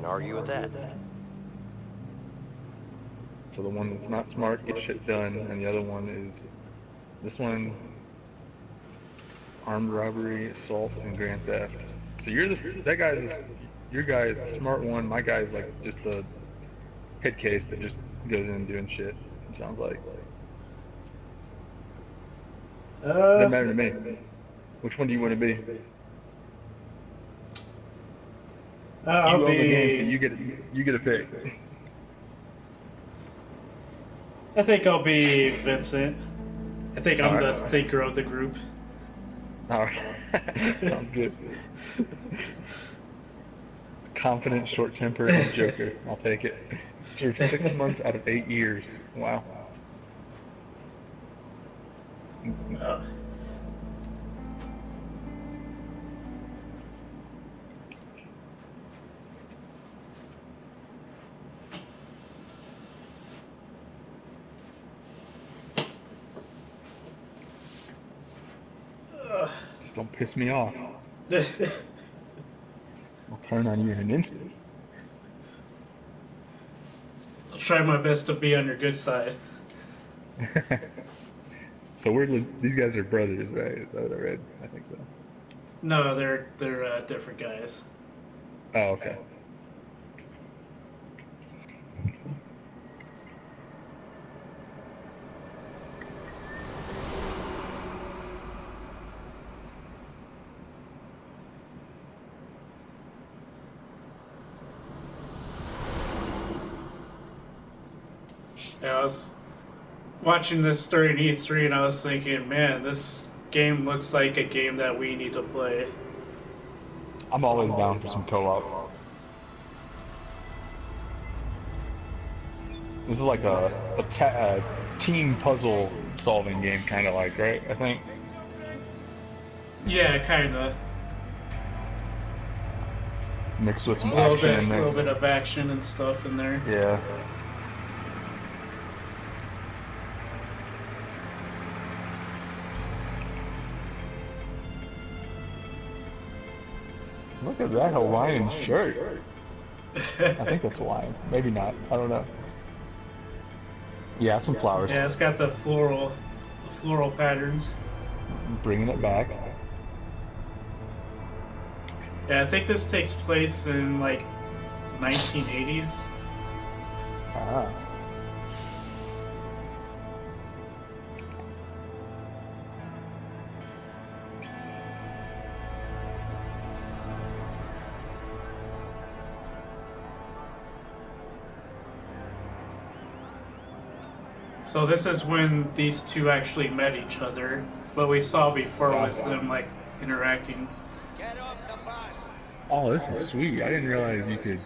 Can't argue with that. So the one that's not smart gets shit done, and the other one is this one armed robbery, assault, and grand theft. So you're the that guy's your guy's the smart one. My guy's like just the head case that just goes in doing shit. It sounds like. Uh, Doesn't matter to me. Which one do you want to be? uh, I'll you own the game, so be. you get you get a pick. I think I'll be Vincent. I think I'm Alright. the thinker of the group. All right, sounds good. Confident, short-tempered, and Joker. I'll take it. Served six months out of eight years. Wow. Uh, Just don't piss me off. I'll turn on you in an instant. I'll try my best to be on your good side. so we're these guys are brothers, right? Is that what I read? I think so. No, they're they're uh, different guys. Oh, okay. Yeah, I was watching this during E3 and I was thinking, man, this game looks like a game that we need to play. I'm always down for some co-op. This is like a, a, ta- a team puzzle solving game, kind of like, right? I think. Yeah, kinda. Mixed with A some little action bit, there. little bit of action and stuff in there. Yeah. Look at that Hawaiian shirt. I think that's Hawaiian. Maybe not. I don't know. Yeah, some flowers. Yeah, it's got the floral, the floral patterns. Bringing it back. Yeah, I think this takes place in like 1980s. Ah. So this is when these two actually met each other. What we saw before was Gotcha. them like interacting. Get off the bus. Oh, this is sweet. I didn't realize you could.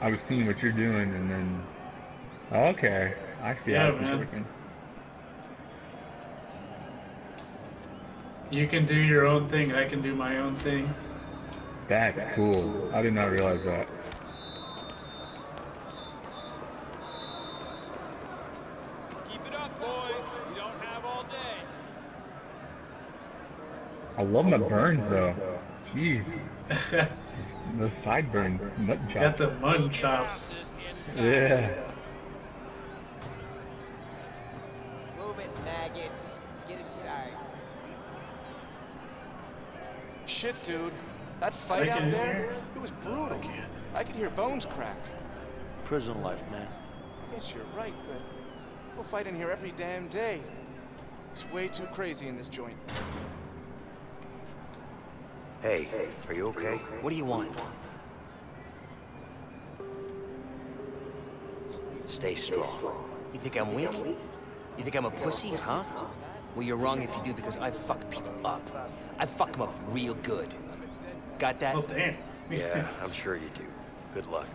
I was seeing what you're doing, and then. Okay, I see Yeah, how this is working. You can do your own thing. I can do my own thing. That's cool. I did not realize that. Keep it up, boys. We don't have all day. I love my burns though. Jeez, those sideburns, nut Got the mud chops. Yeah. Move it, maggots. Get inside. Shit, dude. That fight out can there, hear- it was brutal. I can't. I could hear bones crack. Prison life, man. I guess you're right, but people fight in here every damn day. It's way too crazy in this joint. Hey, are you okay? What do you want? Stay strong. You think I'm weak? You think I'm a pussy, huh? Well, you're wrong if you do because I fuck people up. I fuck them up real good. Got that? Oh damn. Yeah, I'm sure you do. Good luck.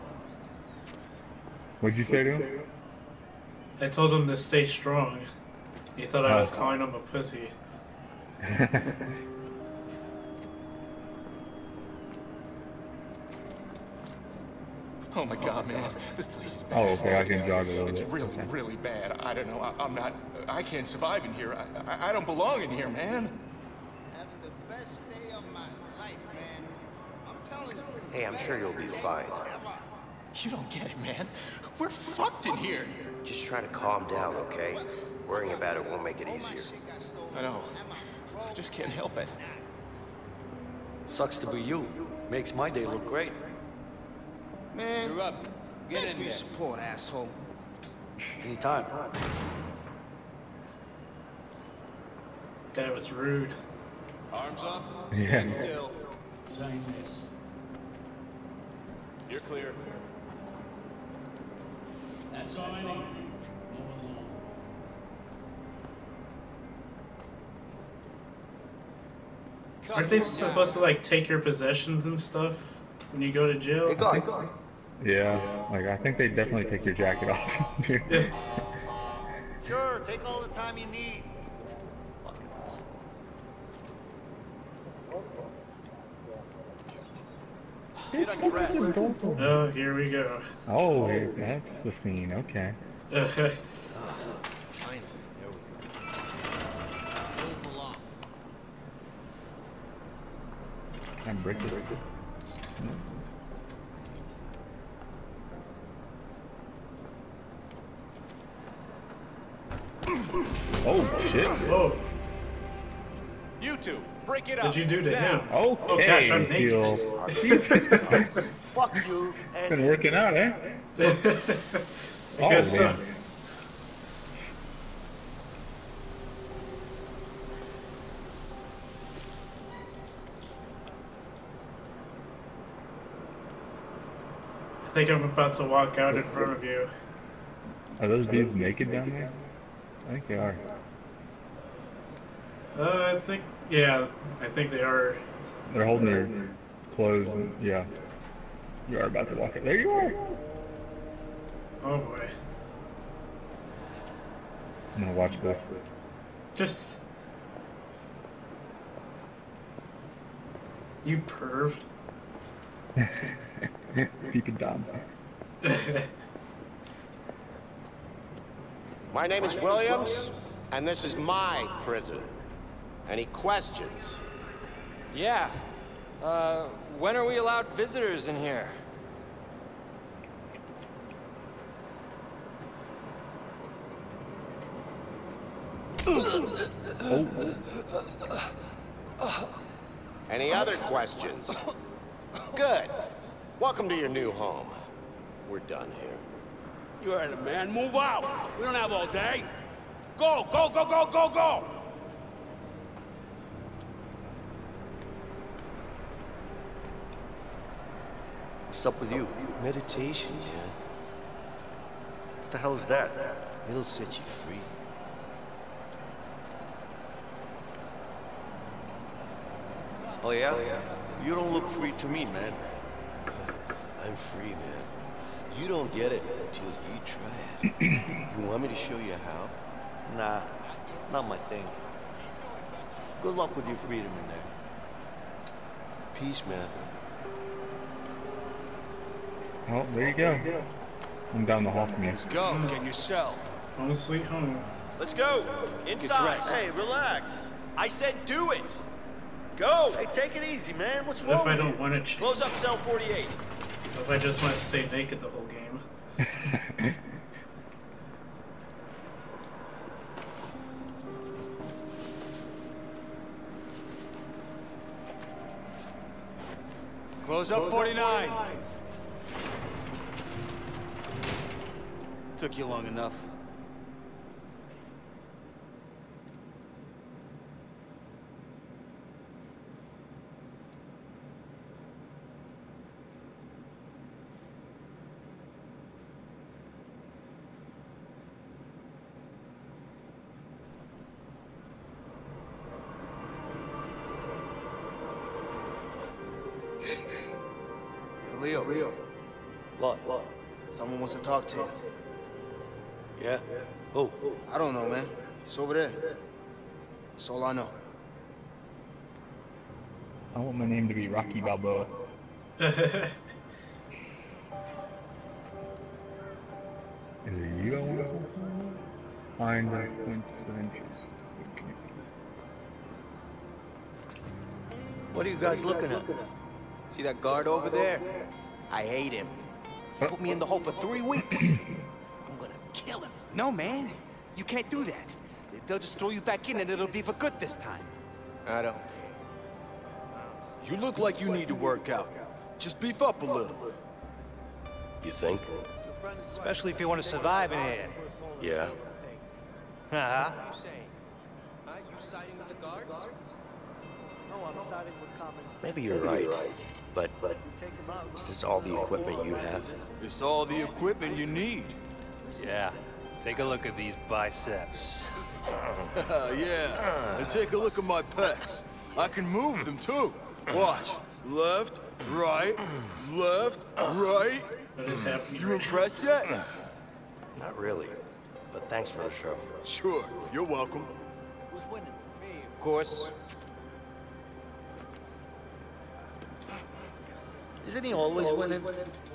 What'd you say to him? I told him to stay strong. He thought I oh. was Oh. calling him a pussy. Oh my god, oh, man. This place is bad. Oh, okay, I can It's- jog a little It's bit. really, really bad. I don't know. I, I'm not. I can't survive in here. I, I, I don't belong in here, man. Having the best day of my life, man. I'm telling you. Hey, I'm sure you'll be fine. You don't get it, man. We're fucked in here. Just try to calm down, okay? Worrying about it won't make it easier. I know. I just can't help it. Sucks to be you. Makes my day look great. Man, You're up. Get thanks in for your support, asshole. Anytime. Guy was rude. Arms up. Yeah. Stand still. You're clear. That's all I need. Aren't they supposed to like take your possessions and stuff when you go to jail? Hey, guy. Yeah. Like I think they definitely take your jacket off. Yeah. Sure, take all the time you need. Fucking asshole. Get undressed. Oh, here we go. oh, that's the scene. Okay. Uh-huh. Finally. Move along. I'm break this. Oh shit. oh, You two, break it up. what'd you do to Now. him? Okay. Oh gosh, I'm naked. Heel. Jesus Christ. Fuck you and Been working out, eh? I Oh, guess so. man. I think I'm about to walk out in front of you. Are those dudes naked down there? I think they are. Uh, I think, yeah, I think they are. They're holding their clothes. And, yeah. You are about to walk it. There you are. Oh boy. I'm gonna watch this. Just. You perv. Peeping Tom. My name is Williams, and this is my prison. Any questions? Yeah. Uh, when are we allowed visitors in here? Any other questions? Good. Welcome to your new home. We're done here. You heard it, man. Move out. We don't have all day. Go, go, go, go, go, go. What's up with you? Meditation, man. What the hell is that? It'll set you free. Oh yeah? You don't look free to me, man. I'm free, man. You don't get it until you try it. you want me to show you how? Nah, not my thing. Good luck with your freedom in there. Peace, man. Oh, there you go. I'm down the hall from you. Let's go. Get in your cell. Home sweet home. Let's go. Inside. Hey, relax. I said do it. Go. Hey, take it easy, man. What's wrong if I don't want to? Close up cell 48. If I just want to stay naked the whole game? Close up 49. Took you long enough. Leo. Leo. What? What? Someone wants to talk to you. Yeah? Who? I don't know, man. It's over there. That's all I know. I want my name to be Rocky Balboa. Is it you I want to Find the points of interest. What are you guys looking at? See that guard over there? I hate him. He put me in the hole for three weeks. I'm gonna kill him. No, man. You can't do that. They'll just throw you back in and it'll be for good this time. I don't. You look like you need to work out. Just beef up a little. You think? Especially if you want to survive in here. Yeah. Uh-huh. Are you siding with the guards? No, I'm siding with common sense. Maybe you're right. But Take him out. is this all the equipment you have? It's all the equipment you need. Yeah. Take a look at these biceps. yeah. And take a look at my pecs. I can move them too. Watch. Left, right, left, right. What is happening? You impressed yet? Not really. But thanks for the show. Sure. You're welcome. Who's winning? Me, of course. Isn't he always winning?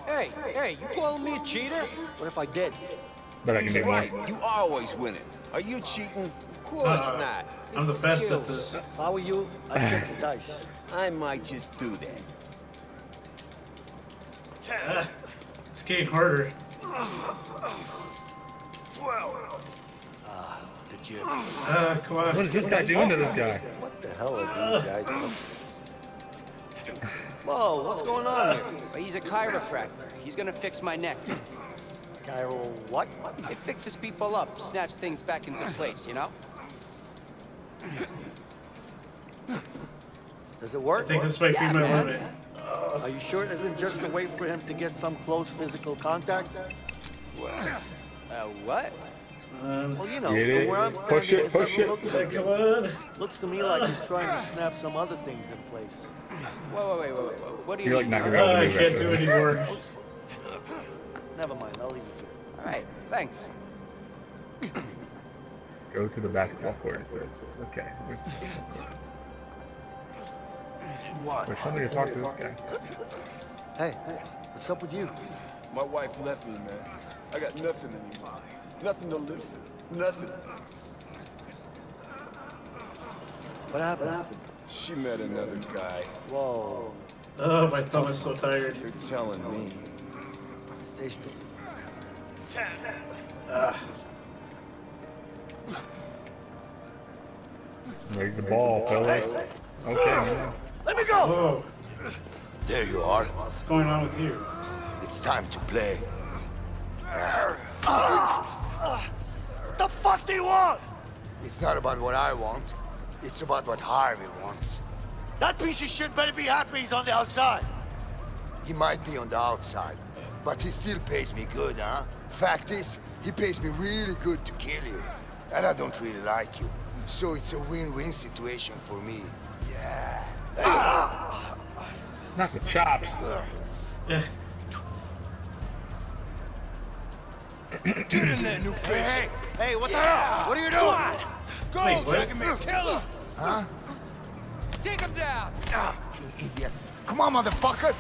Hey, hey, you calling me a cheater? What if I did? But I can do more. You are always winning. Are you cheating? Of course Uh, not. I'm the It's best at this. If I were you, I'd check the dice. I might just do that. Ah, it's getting harder. The gym. Ah, come on. What is this guy doing to this guy? What the hell are these guys? Whoa, what's going on here? He's a chiropractor. He's gonna fix my neck. Chiro, what? It fixes people up, snaps things back into place, you know? Does it work? I think this might Yeah, be my man. limit. Are you sure it isn't just a way for him to get some close physical contact? Uh, what? Um, Well, you know, from where I'm Push standing, it, it push doesn't it. look come on. Looks to me like he's trying to snap some other things in place. Wait, wait, wait, wait, wait. What do you You're like mean? not gonna be Ah, I can't after do this. anymore. Never mind, I'll leave it to you. All right, thanks. Go to the basketball court. It says. Okay. Where's, there's somebody to talk to this guy. Hey, what's up with you? My wife left me, man. I got nothing anymore. Nothing to live for. Nothing. What happened? She met another guy. Whoa, Oh, my thumb is so tired. You're telling me. stay strong. Ah, Where's the ball, fellas? Okay. Let me go! whoa. There you are. What's going on with you? It's time to play. What the fuck do you want? It's not about what I want. It's about what Harvey wants. That piece of shit better be happy he's on the outside. He might be on the outside, but he still pays me good, huh? Fact is, he pays me really good to kill you. And I don't really like you. So it's a win-win situation for me. Yeah. Not the chops. Get in there, new fish. Hey, hey, what the hell? What are you doing? Go, Wait, what? Dragon Man, kill him. Huh? Take him down! Ah, you idiot. Come on, motherfucker!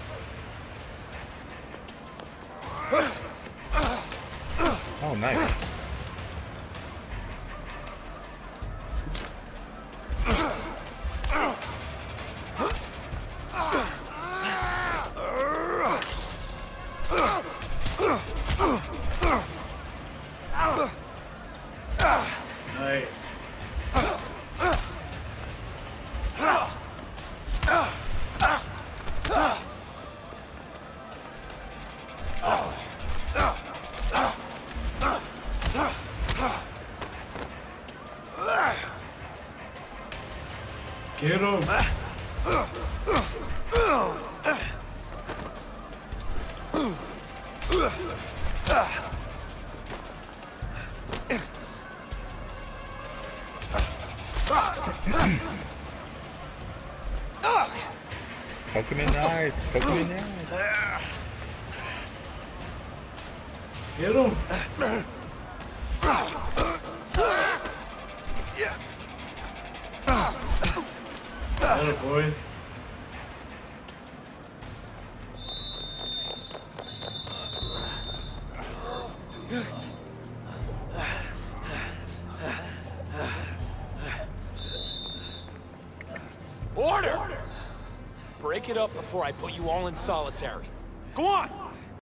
Oh, nice. nice. Get him. Poke him in the eyes. Poke him in the eyes. Get him. Atta boy. Order! Break it up before I put you all in solitary. Go on!